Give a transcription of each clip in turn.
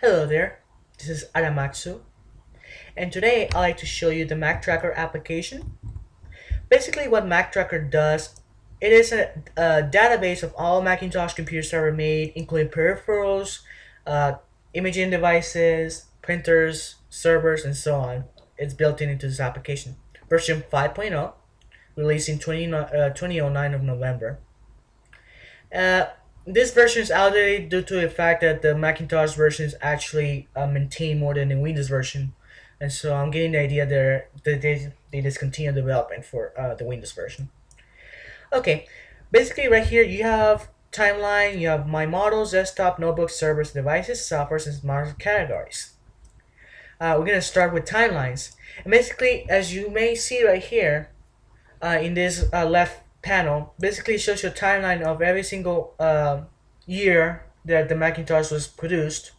Hello there, this is Aramatsu, and today I'd like to show you the Mac Tracker application. Basically what Mac Tracker does, it is a, a database of all Macintosh computers ever made, including peripherals, uh, imaging devices, printers, servers, and so on. It's built in into this application. Version 5.0, released in 20, uh, 2009 of November. Uh, this version is outdated due to the fact that the Macintosh version is actually uh, maintained more than the Windows version, and so I'm getting the idea there that they, they discontinued development for uh, the Windows version. Okay, basically right here you have timeline, you have my models, desktop, notebooks, servers, devices, software, and smart categories. Uh, we're gonna start with timelines, and basically as you may see right here, uh, in this uh, left panel basically shows you a timeline of every single uh, year that the Macintosh was produced,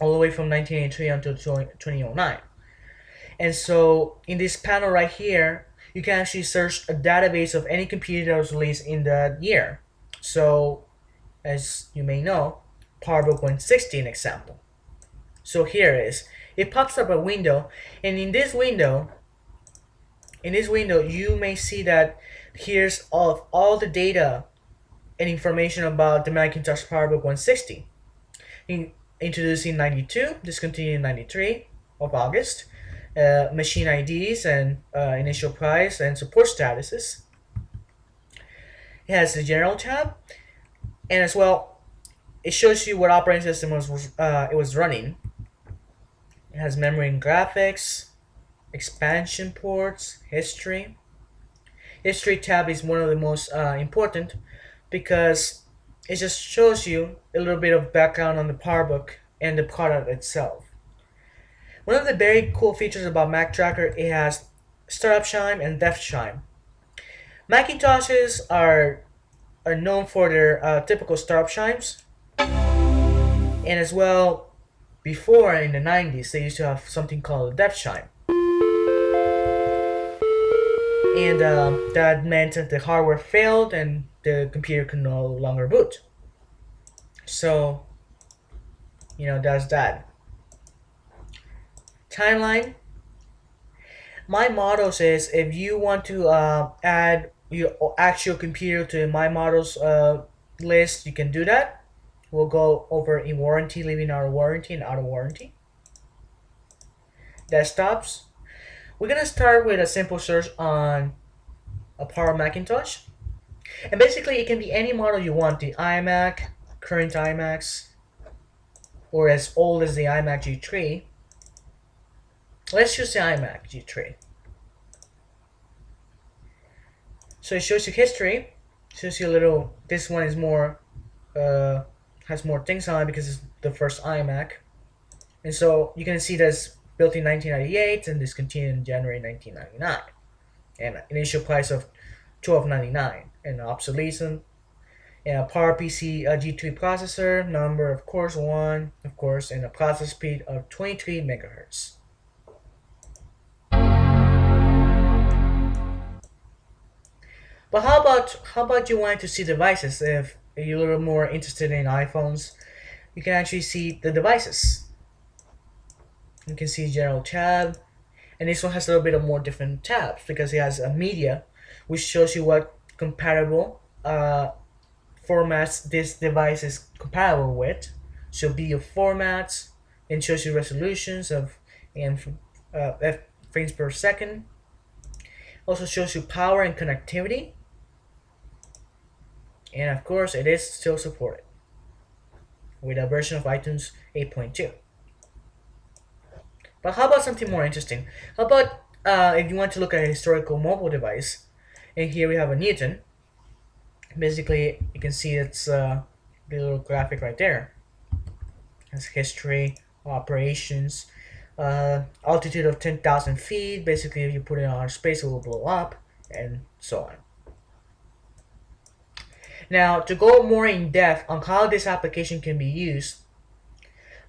all the way from 1983 until 2009. And so in this panel right here, you can actually search a database of any computer that was released in that year. So, as you may know, PowerBook 160 an example. So here is. It pops up a window, and in this window, in this window, you may see that here's all of all the data and information about the Macintosh PowerBook 160. In, introduced in 92, discontinued in 93 of August. Uh, machine IDs and uh, initial price and support statuses. It has the general tab, and as well, it shows you what operating system was uh, it was running. It has memory and graphics, expansion ports, history. History tab is one of the most uh, important because it just shows you a little bit of background on the PowerBook and the product itself. One of the very cool features about Mac Tracker, it has startup chime and death chime. Macintoshes are are known for their uh, typical startup chimes, and as well, before in the 90s, they used to have something called a death chime and uh, that meant that the hardware failed and the computer could no longer boot. So, you know, that's that. Timeline. My motto says if you want to uh, add your actual computer to my models uh, list, you can do that. We'll go over in warranty, leaving of warranty and out of warranty. Desktops. We're gonna start with a simple search on a Power Macintosh. And basically it can be any model you want, the iMac, current iMacs, or as old as the iMac G3. Let's use the iMac G3. So it shows you history, shows you a little, this one is more, uh, has more things on it because it's the first iMac. And so you can see that's built in 1998 and discontinued in January 1999. And initial price of 12.99 and obsolescent. And a PowerPC a G3 processor, number of cores 1, of course, and a process speed of 23 megahertz. But how about how about you want to see devices if you're a little more interested in iPhones? You can actually see the devices. You can see general tab, and this one has a little bit of more different tabs because it has a media, which shows you what compatible uh, formats this device is compatible with. So video formats and shows you resolutions of and uh, frames per second. Also shows you power and connectivity. And of course, it is still supported with a version of iTunes 8.2. But how about something more interesting? How about uh, if you want to look at a historical mobile device, and here we have a Newton. Basically, you can see it's uh, the little graphic right there. Has history, operations, uh, altitude of 10,000 feet. Basically, if you put it on space, it will blow up, and so on. Now, to go more in depth on how this application can be used,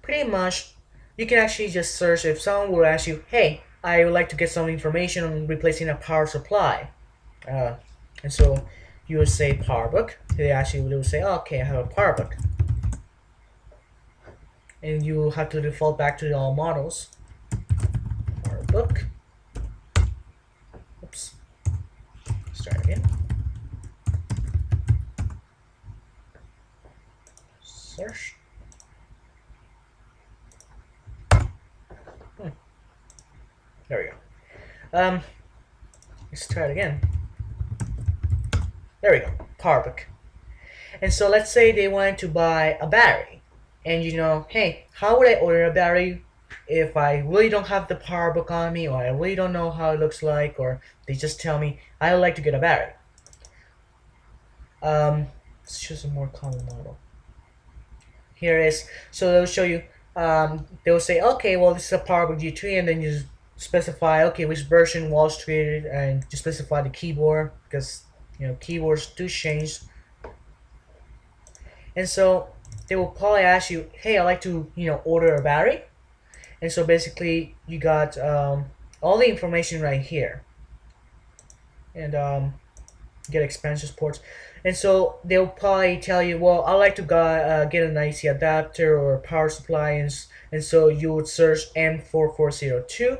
pretty much you can actually just search if someone will ask you, hey, I would like to get some information on replacing a power supply. Uh, and so you would say PowerBook. They actually will say, oh, okay, I have a PowerBook. and you have to default back to all models. Our book. Oops. Start again. Search. Hmm. There we go. Um, let's try it again. There we go. PowerBook. And so let's say they wanted to buy a battery. And you know, hey, how would I order a battery if I really don't have the PowerBook on me or I really don't know how it looks like or they just tell me I would like to get a battery. Um, let's choose a more common model. Here is. So they'll show you, um, they'll say, okay, well this is a PowerBook G3 and then you specify, okay, which version Wallstreet and just specify the keyboard because, you know, keyboards do change and so they will probably ask you, hey, I'd like to, you know, order a battery. And so basically you got um, all the information right here. And um, get expansion ports. And so they'll probably tell you, well, I'd like to go, uh, get an AC adapter or power supply. And, and so you would search M4402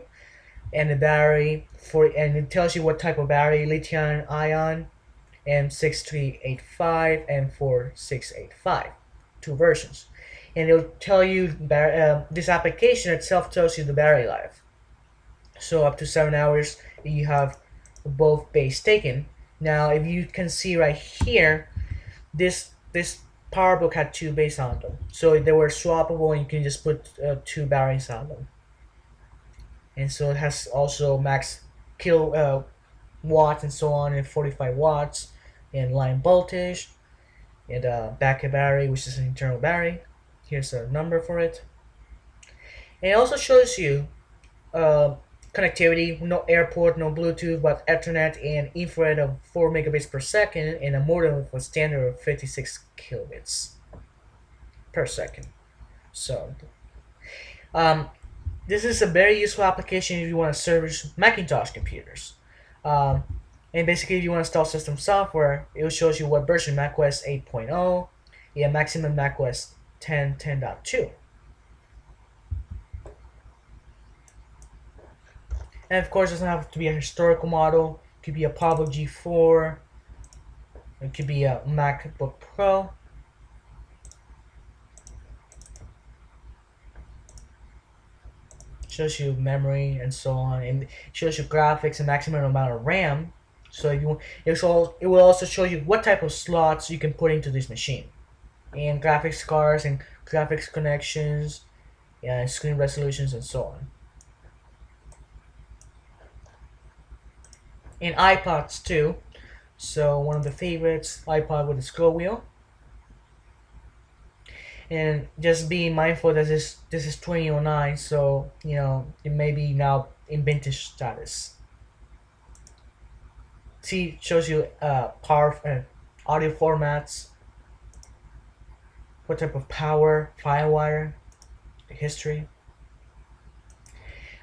and the battery for, and it tells you what type of battery, lithium ion, M6385 and 4685, two versions. And it'll tell you, uh, this application itself tells you the battery life. So up to 7 hours, you have both base taken. Now, if you can see right here, this this PowerBook had two base on them. So they were swappable and you can just put uh, two batteries on them. And so it has also max kill uh, watts and so on and 45 watts and line voltage and a backup battery which is an internal battery. Here's a number for it. And it also shows you uh, connectivity no airport no bluetooth but ethernet and infrared of 4 megabits per second and a modem with a standard of 56 kilobits per second. So um, this is a very useful application if you want to service Macintosh computers um, and basically, if you want to install system software, it shows you what version macOS 8.0, yeah, maximum macOS 10, 10.2. And of course, it doesn't have to be a historical model. It could be a PowerBook G4. It could be a MacBook Pro. Shows you memory and so on, and shows you graphics and maximum amount of RAM. So you it will it will also show you what type of slots you can put into this machine, and graphics cards and graphics connections, and screen resolutions and so on. And iPods too. So one of the favorites, iPod with a scroll wheel. And just be mindful that this this is 2009, so you know it may be now in vintage status see shows you uh, power uh, audio formats, what type of power, FireWire, history.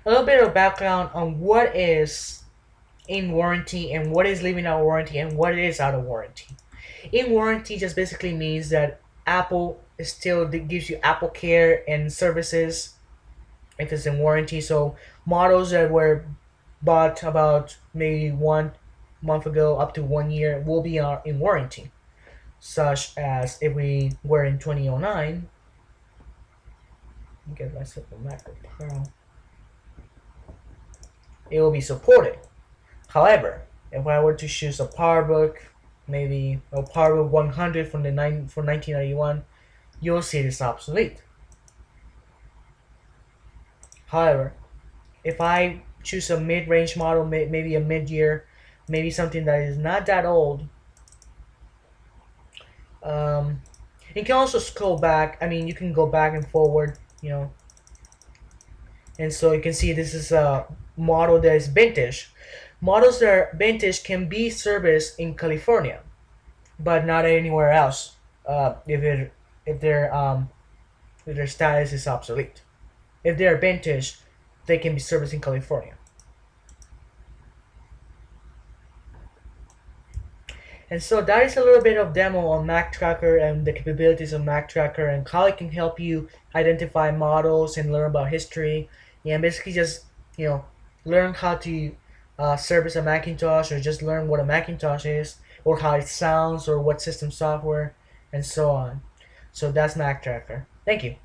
A little bit of background on what is in warranty and what is leaving out warranty and what is out of warranty. In warranty just basically means that Apple still gives you Apple Care and services if it's in warranty. So models that were bought about maybe one month ago up to one year will be uh, in warranty, such as if we were in 2009. Get myself a Pro. It will be supported. However, if I were to choose a PowerBook, maybe a PowerBook 100 from the nine from 1991, you'll see it is obsolete. However, if I choose a mid-range model, maybe a mid-year maybe something that is not that old. Um, you can also scroll back. I mean, you can go back and forward, you know. And so you can see this is a model that is vintage. Models that are vintage can be serviced in California, but not anywhere else. Uh, if it if their um if their status is obsolete. If they are vintage, they can be serviced in California. And so that is a little bit of demo on Mac Tracker and the capabilities of Mac Tracker and how it can help you identify models and learn about history and basically just you know learn how to uh, service a Macintosh or just learn what a Macintosh is or how it sounds or what system software and so on. So that's Mac Tracker. Thank you.